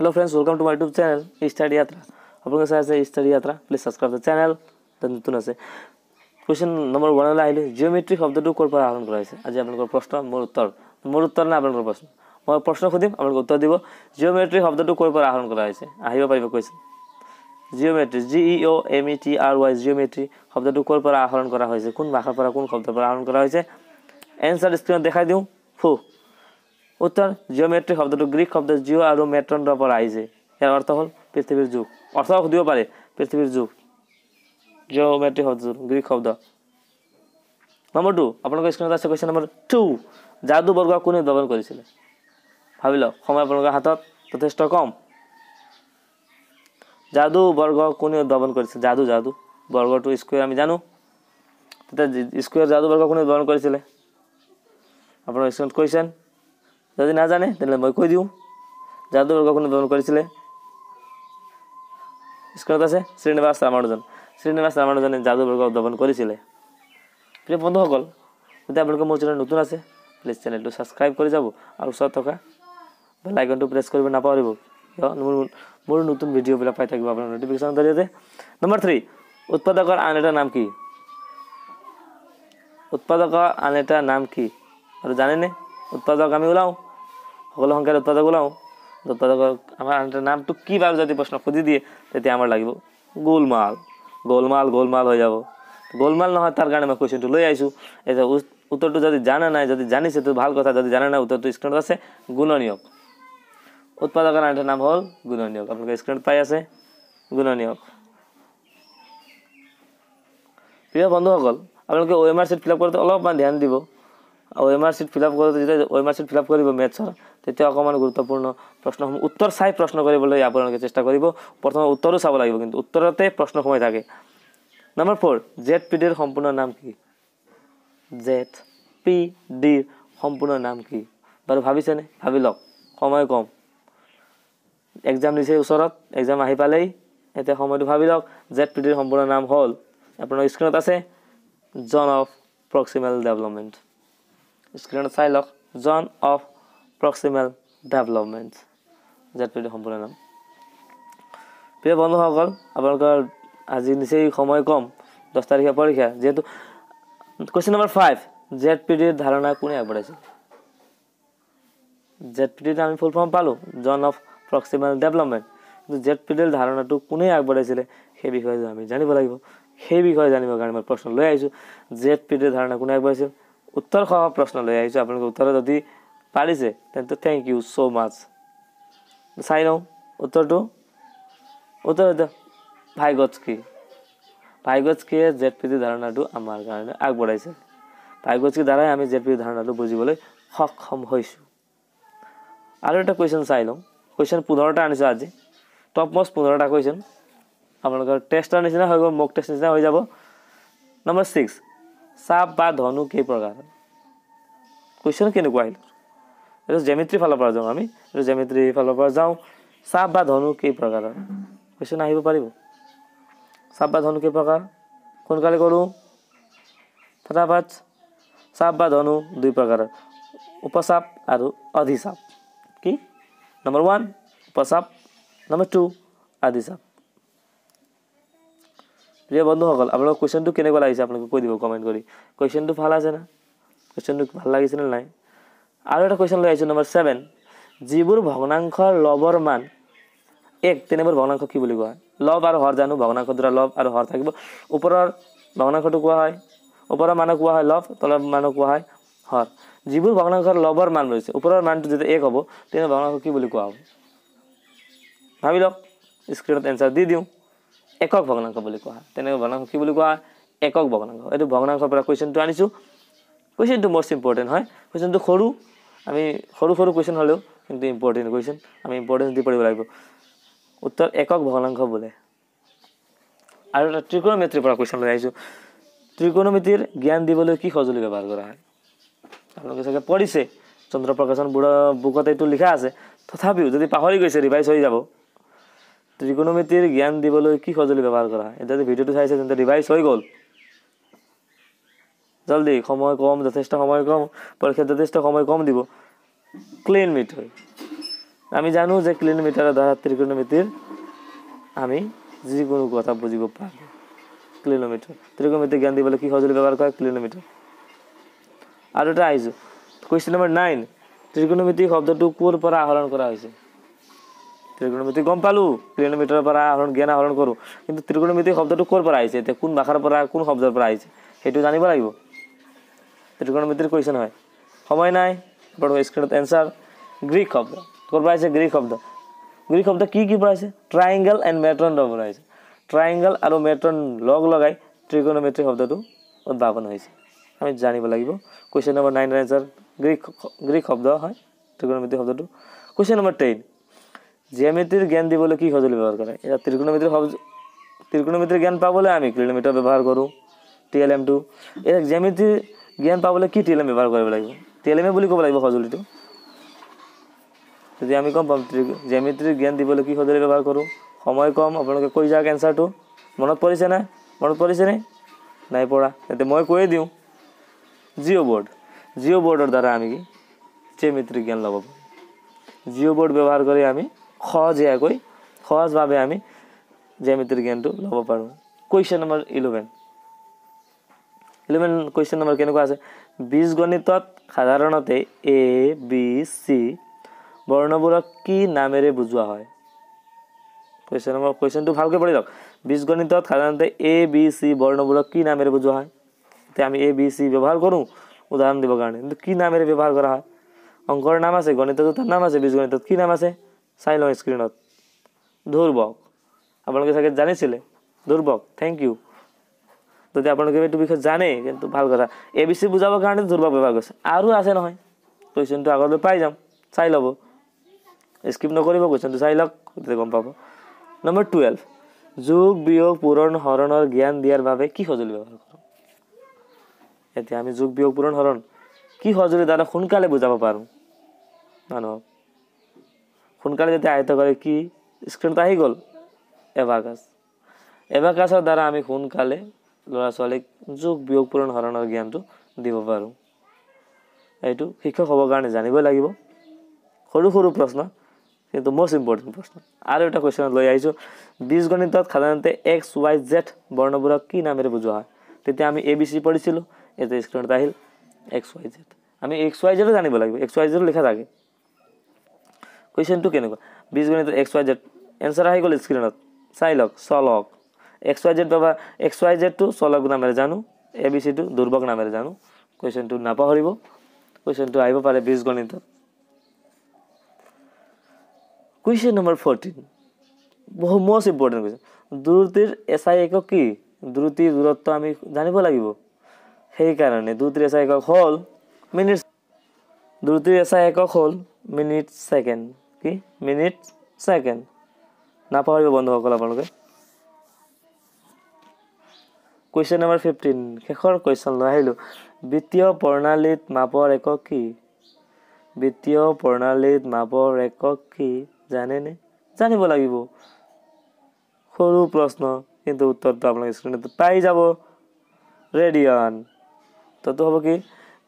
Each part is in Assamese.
Hello' friends welcome to my YouTube channel study যাত্ৰা আপোনালোকে চাই আছে ষ্টাডি যাত্ৰা প্লিজ ছাবস্ক্ৰাইব দ্য চেনেল নতুন আছে কুৱেশ্যন নম্বৰ ওৱানলৈ আহিলোঁ জিঅ'মেট্ৰি শব্দটো ক'ৰ পৰা আহৰণ কৰা হৈছে আজি আপোনালোকৰ প্ৰশ্ন মোৰ উত্তৰ মোৰ উত্তৰ নাই আপোনালোকৰ প্ৰশ্ন মই প্ৰশ্ন সুধিম আপোনালোকে উত্তৰ দিব জিঅ'মেট্ৰি শব্দটো ক'ৰ পৰা আহৰণ কৰা হৈছে আহিব পাৰিব question geometry G E O M E T R geometry geometry ক'ৰ পৰা আহৰণ কৰা হৈছে কোন ভাষাৰ পৰা কোন শব্দৰ পৰা আহৰণ কৰা হৈছে এনচাৰ স্ক্ৰীণত দেখাই দিওঁ ফু উত্তৰ জিঅ'মেট্ৰি শব্দটো গ্ৰীক শব্দ জিঅ' আৰু মেট্ৰনৰ পৰা আহিছে। ইয়াৰ অৰ্থ হ'ল পৃথিৱীৰ যুগ। অৰ্থ সুধিব পাৰে পৃথিৱীৰ যুগ। জিঅ'মেট্ৰি শব্দটো গ্ৰীক শব্দ। নম্বৰ টু আপোনালোকৰ স্ক্ৰীণত আছে কুৱেশ্যন নম্বৰ টু যাদু বৰ্গ কোনে উদ্ভাৱন কৰিছিলে? ভাবি লওক সময় আপোনালোকৰ হাতত যথেষ্ট কম। যাদু বৰ্গ কোনে উদ্ভাৱন কৰিছে? যাদু যাদু। বৰ্গটো স্কুৱেৰ আমি জানো। তেতিয়া স্কুৱেৰ যাদু বৰ্গ কোনে উদ্ভাৱন কৰিছিলে? আপোনাৰ স্ক্ৰীণত কুৱেশ্যন যদি নাজানে তেনেহ'লে মই কৈ দিওঁ। কোনে উদ্ভাৱন কৰিছিলে। স্ক্ৰীণত আছে শ্ৰীনিবাস ৰামানুজন। শ্ৰীনিবাস ৰামানুজনে যাদু বৰ্গ উদ্ভাৱন কৰিছিলে। প্ৰিয় বন্ধুসকল যদি আপোনালোকে মোৰ চেনেল নতুন আছে প্লিজ চেনেলটো ছাবস্ক্ৰাইব কৰি যাব আৰু ওচৰত থকা বেল আইকনটো প্ৰেছ কৰিব নাপাহৰিব। কিয়? মোৰ মোৰ নতুন ভিডিঅ'বিলাক পাই থাকিব আপোনাৰ নটিফিকেশ্যনৰ জৰিয়তে। নম্বৰ থ্ৰী উৎপাদকৰ আন এটা নাম কি? উৎপাদকৰ আন এটা নাম কি? আৰু জানেনে? উৎপাদক আমি ওলাওঁ। সকলো সংখ্যাৰ উৎপাদক ওলাওঁ। উৎপাদকৰ আমাৰ আন এটা নামটো কি বাৰু যদি প্ৰশ্ন সুধি দিয়ে তেতিয়া আমাৰ লাগিব গোলমাল। গোলমাল গোলমাল হৈ যাব। গোলমাল নহয় তাৰ কাৰণে মই কুৱেশ্যনটো লৈ আহিছোঁ। এতিয়া উত্তৰটো যদি জানা নাই যদি জানিছে তো ভাল কথা যদি জানা নাই উত্তৰটো স্ক্ৰীণত আছে গুণনীয়ক। উৎপাদকৰ আন এটা নাম হ'ল গুণনীয়ক। আপোনালোকে স্ক্ৰীণত পাই আছে গুণনীয়ক। প্ৰিয় বন্ধুসকল আপোনালোকে আৰ চিট ফিল আপ কৰোঁতে অলপমান ধ্যান দিব। O' M R sheet fill up কৰোঁতে যেতিয়া M R sheet fill up কৰিব মেথছৰ তেতিয়া অকণমান গুৰুত্বপূৰ্ণ প্ৰশ্নসমূহ উত্তৰ চাই প্ৰশ্ন কৰিবলৈ আপোনালোকে চেষ্টা কৰিব প্ৰথমে উত্তৰো চাব লাগিব কিন্তু উত্তৰতে প্ৰশ্ন সোমাই থাকে নম্বৰ ফ'ৰ জেড পি ডিৰ সম্পূৰ্ণ নাম কি জেড পি ডিৰ সম্পূৰ্ণ নাম কি বাৰু ভাবিছেনে ভাবি লওক সময় কম এক্সাম দিছে ওচৰত এক্সাম আহি পালেই এতিয়া সময়টো ভাবি লওক জেড পি ডিৰ সম্পূৰ্ণ নাম হ'ল। আপোনাৰ স্ক্ৰীণত আছে জন অফ প্ৰক্সিমেল ডেভেলপমেণ্ট স্ক্ৰীণত চাই লওক জন অফ প্ৰক্সিমেল ডেভেলপমেণ্ট ডিৰ সম্পূৰ্ণ নাম। প্ৰিয় বন্ধুসকল আপোনালোকৰ আজি নিচেই সময় কম দহ তাৰিখে পৰীক্ষা যিহেতু question number five Z P ডিৰ ধাৰণা কোনে আগবঢ়াইছিল? জেড পি ডিৰ আমি ফুল ফৰ্ম পালোঁ জন অফ প্ৰক্সিমেল ডেভেলপমেণ্ট কিন্তু জেড পি ডিৰ ধাৰণাটো কোনে আগবঢ়াইছিলে সেই বিষয়ে আমি জানিব লাগিব। সেই বিষয়ে জানিবৰ কাৰণে মই প্ৰশ্ন লৈ আহিছোঁ জেড পি ডিৰ ধাৰণা কোনে আগবঢ়াইছিল? উত্তৰ সহ প্ৰশ্ন লৈ আহিছোঁ। আপোনালোকে উত্তৰ যদি পাৰিছে তেন্তে থেংক ইউ ছ' মাছ চাই লওঁ উত্তৰটো। উত্তৰ ভাইগছকি ভাইগছকিয়ে জেড পি ডিৰ ধাৰণাটো আমাৰ কাৰণে আগবঢ়াইছে। ভাইগছকিৰ দ্বাৰাই আমি জেড পি ডিৰ ধাৰণাটো বুজিবলৈ সক্ষম হৈছোঁ। আৰু এটা কুৱেশ্যন চাই লওঁ। কুৱেশ্যন পোন্ধৰটা আনিছোঁ আজি। টপ মষ্ট পোন্ধৰটা কুৱেশ্যন আপোনালোকৰ টেষ্টৰ নিচিনা হৈ গ'ল মক টেষ্ট নিচিনা হৈ যাব। নম্বৰ ছিক্স চাপ বা ধনু কেই প্ৰকাৰ? কুৱেশ্যন কেনেকুৱা আহিল? এইটো জেমেট্ৰি ফালৰ পৰা যাওঁ আমি। এইটো জেমেট্ৰি ফালৰ পৰা যাওঁ। চাপ বা ধনু কেই প্ৰকাৰৰ কুৱেশ্যন আহিব পাৰিব? চাপ বা ধনু কেই প্ৰকাৰ? সোনকালে কৰোঁ। ফটাফট। চাপ বা ধনু দুই প্ৰকাৰৰ উপচাপ আৰু অধিচাপ। কি? নম্বৰ ওৱান উপচাপ। নম্বৰ টু আদিচাপ প্ৰিয় বন্ধুসকল আপোনালোকৰ কুৱেশ্যনটো কেনেকুৱা লাগিছে আপোনালোকে কৈ দিব কমেণ্ট কৰি। কুৱেশ্যনটো ভাল আছে না? কুৱেশ্যনটো ভাল লাগিছেনে নাই? আৰু এটা কুৱেশ্যন লৈ আহিছোঁ নম্বৰ ছেভেন যিবোৰ ভগ্নাংশৰ লবৰ মান এক তেনেবোৰ ভগ্নাংশ কি বুলি কোৱা হয়? লব আৰু হৰ জানো ভগ্নাংশ দুটা লব আৰু হৰ থাকিব। ওপৰৰ ভগ্নাংশটো কোৱা হয় ওপৰৰ মানুহ কোৱা হয় লব তলৰ মানুহ কোৱা হয় হৰ। যিবোৰ ভগ্নাংশৰ লবৰ মান ৰৈছে ওপৰৰ মানটো যেতিয়া এক হ'ব তেনে ভগ্নাংশ কি বুলি কোৱা হ'ব? ভাবি লওক স্ক্ৰীণত এনচাৰ দি দিওঁ। একক ভগ্নাংশ বুলি কোৱা তেনেকৈ ভগ্নাংশ কি বুলি কোৱা একক ভগ্নাংশ। এইটো ভগ্নাংশৰ পৰা কুৱেশ্যনটো আনিছোঁ। কুৱেশ্যনটো মষ্ট ইম্পৰ্টেণ্ট হয়। কুৱেশ্যনটো সৰু। আমি সৰু সৰু কুৱেশ্যন হ'লেও কিন্তু ইম্পৰ্টেণ্ট কুৱেশ্যন আমি ইম্পৰ্টেঞ্চ দি পঢ়িব লাগিব। উত্তৰ একক ভগ্নাংশ বোলে। আৰু এটা ত্ৰিকোণমিতিৰ পৰা কুৱেশ্যন লৈ আহিছোঁ। ত্ৰিকোণমিতিৰ জ্ঞান দিবলৈ কি সঁজুলি ব্যৱহাৰ কৰা হয়? আপোনালোকে চাগে পঢ়িছে। চন্দ্ৰপ্ৰকাশন বুঢ়া বুকত এইটো লিখা আছে। তথাপিও যদি পাহৰি গৈছে ৰিভাইজ হৈ যাব। ত্ৰিকোণমিতিৰ জ্ঞান দিবলৈ কি সঁজুলি ব্যৱহাৰ কৰা? এতিয়া ভিডিঅ'টো চাইছে তেন্তে ৰিভাইজ হৈ গ'ল। জলদি সময় কম যথেষ্ট সময় কম পৰীক্ষাত যথেষ্ট সময় কম দিব। ক্লিন মিট হয় আমি জানো যে কিলোমিটাৰৰ দ্বাৰা ত্ৰিকোণমিতিৰ আমি যিকোনো কথা বুজিব পাৰোঁ। কিলোমিটাৰ ত্ৰিকোণমিতিৰ জ্ঞান দিবলৈ কি সঁজুলি ব্যৱহাৰ কৰে? কিলোমিটাৰ আৰু এটা আহিছোঁ। কুৱেশ্যন নম্বৰ নাইন ত্ৰিকোণমিতি শব্দটো ক'ৰ পৰা আহৰণ কৰা হৈছে? ত্ৰিকোণমিতি গম পালোঁ। কিলোমিটাৰৰ পৰা আহৰণ জ্ঞান আহৰণ কৰোঁ। কিন্তু ত্ৰিকোণমিতি শব্দটো ক'ৰ পৰা আহিছে? এতিয়া কোন ভাষাৰ পৰা কোন শব্দৰ পৰা আহিছে? সেইটো জানিব লাগিব। ত্ৰিকোণমিতিৰ কুৱেশ্যন হয়। সময় নাই। আপোনাৰ স্ক্ৰীণত এনচাৰ গ্ৰীক শব্দ। ক'ৰ পৰা আহিছে? গ্ৰীক শব্দ। গ্ৰীক শব্দ কি কি পৰা আহিছে? ট্ৰাইংগল এণ্ড মেট্ৰনৰ পৰা আহিছে। ট্ৰাইংগল আৰু মেট্ৰন লগ লগাই ত্ৰিকোণমিতি শব্দটো উদ্ভাৱন হৈছে। আমি জানিব লাগিব। Question number nine answer Greek Greek শব্দ হয়। ত্ৰিকোণমিতি শব্দটো। কুৱেশ্যন নম্বৰ টেন জ্যামিতিৰ জ্ঞান দিবলৈ কি সঁজুলি ব্যৱহাৰ কৰে এতিয়া ত্ৰিকোণমিতিৰ শব্দ ত্ৰিকোণমিতিৰ জ্ঞান পাবলৈ আমি কিলোমিটাৰ ব্যৱহাৰ কৰোঁ টি এল এমটো এতিয়া জ্যামিতিৰ জ্ঞান পাবলৈ কি টি এল এম ব্যৱহাৰ কৰিব লাগিব? টি এল এমে বুলি ক'ব লাগিব সঁজুলিটো যদি আমি গম পাম জ্যামিতিৰ জ্ঞান দিবলৈ কি সঁজুলি ব্যৱহাৰ কৰোঁ সময় কম আপোনালোকে কৈ যাওক এনচাৰটো মনত পৰিছে নাই মনত পৰিছেনে নাই পৰা তেতিয়া মই কৈয়ে দিওঁ। জিঅ' বৰ্ড। জিঅ' বৰ্ডৰ দ্বাৰা আমি কি? জ্যামিতিৰ জ্ঞান ল'ব জিঅ' বৰ্ড ব্যৱহাৰ কৰি আমি সহজীয়াকৈ সহজভাৱে আমি জ্যামিতিৰ জ্ঞানটো ল'ব পাৰোঁ। Question number eleven eleven question number কেনেকুৱা আছে? বীজগণিতত সাধাৰণতে এ বি চি বৰ্ণবোৰক কি নামেৰে বুজোৱা হয়? কুৱেশ্যন নম্বৰ কুৱেশ্যনটো ভালকৈ পঢ়ি লওক। বীজগণিতত সাধাৰণতে এ বি চি বৰ্ণবোৰক কি নামেৰে বুজোৱা হয়? এতিয়া আমি এ বি চি ব্যৱহাৰ কৰোঁ উদাহৰণ দিবৰ কাৰণে। কিন্তু কি নামেৰে ব্যৱহাৰ কৰা হয়? অংকৰ নাম আছে গণিততো তাৰ নাম আছে বীজগণিতত কি নাম আছে? চাই লওঁ স্ক্ৰীণত ধ্ৰুৱক আপোনালোকে চাগে জানিছিলে? ধ্ৰুৱক থেংক ইউ যদি আপোনালোকে এইটো বিষয়ে জানে কিন্তু ভাল কথা। এ বি চি বুজাবৰ কাৰণে ধ্ৰুৱক ব্যৱহাৰ কৰিছে। আৰু আছে নহয়। কুৱেশ্যনটো আগলৈ পাই যাম। চাই ল'ব। স্কিপ নকৰিব কুৱেশ্যনটো চাই লওক তেতিয়া গম পাব। নম্বৰ টুৱেলভ যোগ বিয়োগ পূৰণ হৰণৰ জ্ঞান দিয়াৰ বাবে কি সঁজুলি ব্যৱহাৰ কৰোঁ? এতিয়া আমি যোগ বিয়োগ পূৰণ হৰণ। কি সঁজুলি দ্বাৰা সোনকালে বুজাব পাৰোঁ? মানুহক সোনকালে যেতিয়া আয়ত্ত কৰে কি? স্ক্ৰীণত আহি গ'ল? এভাকাছ এভাকাছৰ দ্বাৰা আমি সোনকালে ল'ৰা ছোৱালীক যোগ বিয়োগ পূৰণ হৰণৰ জ্ঞানটো দিব পাৰোঁ। এইটো শিক্ষক হ'বৰ কাৰণে জানিবই লাগিব। সৰু সৰু প্ৰশ্ন কিন্তু মষ্ট ইম্পৰ্টেণ্ট প্ৰশ্ন। আৰু এটা কুৱেশ্যনত লৈ আহিছোঁ। বীজগণিতত সাধাৰণতে এক্স ৱাই জেড বৰ্ণবোৰক কি নামেৰে বুজোৱা হয়? তেতিয়া আমি এ বি চি পঢ়িছিলোঁ। এতিয়া স্ক্ৰীণত আহিল এক্স ৱাই জেড আমি এক্স ৱাই জেডো জানিব লাগিব। এক্স ৱাই জেডো লিখা থাকে। কুৱেশ্যনটো কেনেকুৱা? বীজগণিতত এক্স ৱাই জেড এনচাৰ আহি গ'ল স্ক্ৰীণত চাই লওক চলক এক্স ৱাই জেড পাবা এক্স ৱাই জেডটো চলক নামেৰে জানো এ বি চিটো দুৰ্বক নামেৰে জানো। কুৱেশ্যনটো নাপাহৰিব। কুৱেশ্যনটো আহিব পাৰে বীজগণিতত। কুৱেশ্যন নম্বৰ ফৰ্টিন বহু মষ্ট ইম্পৰ্টেণ্ট কুৱেশ্যন দ্ৰুতিৰ এছ আই একক কি? দ্ৰুতি দূৰত্ব আমি জানিব লাগিব। সেইকাৰণে দ্ৰুতিৰ এছ আই একক হ'ল মিনিট দ্ৰুতিৰ এছ আই একক হ'ল মিনিট ছেকেণ্ড। কি মিনিট ছেকেণ্ড। নাপাহৰিব বন্ধুসকল আপোনালোকে। কুৱেশ্যন নম্বৰ ফিফটিন শেষৰ কুৱেশ্যন লৈ আহিলোঁ। বিত্তীয় প্ৰণালীত মাপৰ একক কি? বিত্তীয় প্ৰণালীত মাপৰ একক কি? জানেনে? জানিব লাগিব। সৰু প্ৰশ্ন কিন্তু উত্তৰটো আপোনালোকে স্ক্ৰীণত পাই যাব। ৰেডিয়ান ততো হ'ব কি?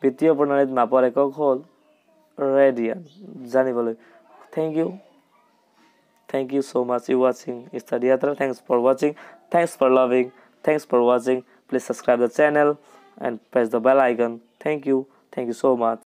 বিত্তীয় প্ৰণালীত মাপৰ একক হ'ল ৰেডিয়ান জানিবলৈ। thank you. Thank you so much. You watching it's Yatra. thanks for watching. Thanks for loving. Thanks for watching. Please subscribe the channel and press the bell icon. Thank you. Thank you so much.